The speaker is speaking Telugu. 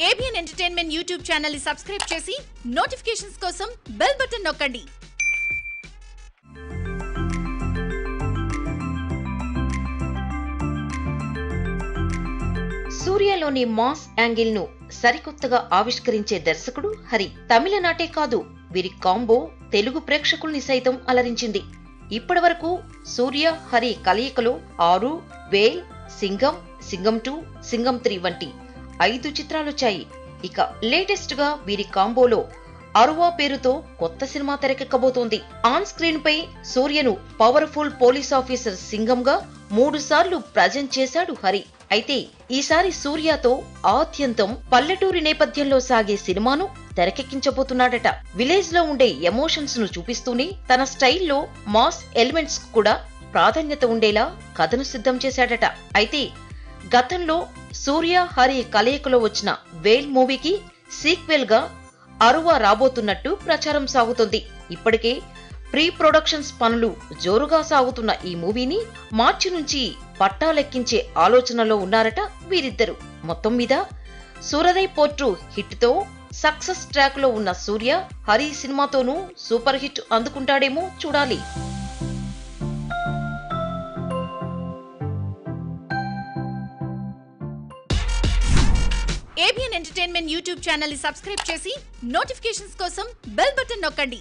ఏబిఎన్ ఎంటర్టైన్మెంట్ యూట్యూబ్ ఛానల్ని సబ్స్క్రైబ్ చేసి నోటిఫికేషన్స్ కోసం బెల్ బటన్ నొక్కండి. సూర్యలోని మాస్ యాంగిల్ను సరికొత్తగా ఆవిష్కరించే దర్శకుడు హరి. తమిళనాటే కాదు వీరి కాంబో తెలుగు ప్రేక్షకుల్ని సైతం అలరించింది. ఇప్పటివరకు సూర్య హరి కలయికలో ఆరు వేల్ సింగం సింగం టూ సింగం త్రీ వంటి ఐదు చిత్రాలొచ్చాయి. ఇక లేటెస్ట్గా వీరి కాంబోలో అరువా పేరుతో కొత్త సినిమా తెరకెక్కబోతోంది. ఆన్ స్క్రీన్ పై సూర్యను పవర్ఫుల్ పోలీస్ ఆఫీసర్ సింగంగా మూడు సార్లు ప్రజెంట్ చేశాడు హరి. అయితే ఈసారి సూర్యతో ఆద్యంతం పల్లెటూరి నేపథ్యంలో సాగే సినిమాను తెరకెక్కించబోతున్నాడట. విలేజ్లో ఉండే ఎమోషన్స్ను చూపిస్తూనే తన స్టైల్లో మాస్ ఎలిమెంట్స్ కూడా ప్రాధాన్యత ఉండేలా కథను సిద్ధం చేశాడట. అయితే గతంలో సూర్య హరి కలయికలో వచ్చిన వేల్ మూవీకి సీక్వెల్గా అరువ రాబోతున్నట్టు ప్రచారం సాగుతుంది. ఇప్పటికే ప్రీ ప్రొడక్షన్స్ పనులు జోరుగా సాగుతున్న ఈ మూవీని మార్చి నుంచి పట్టాలెక్కించే ఆలోచనలో ఉన్నారట వీరిద్దరు. మొత్తం మీద సూరదై పోట్రు హిట్తో సక్సెస్ ట్రాక్లో ఉన్న సూర్య హరి సినిమాతోనూ సూపర్ హిట్ అందుకుంటాడేమో చూడాలి. ఏబిఎన్ ఎంటర్టైన్మెంట్ యూట్యూబ్ ఛానల్ని సబ్స్క్రైబ్ చేసి నోటిఫికేషన్స్ కోసం బెల్ బటన్ నొక్కండి.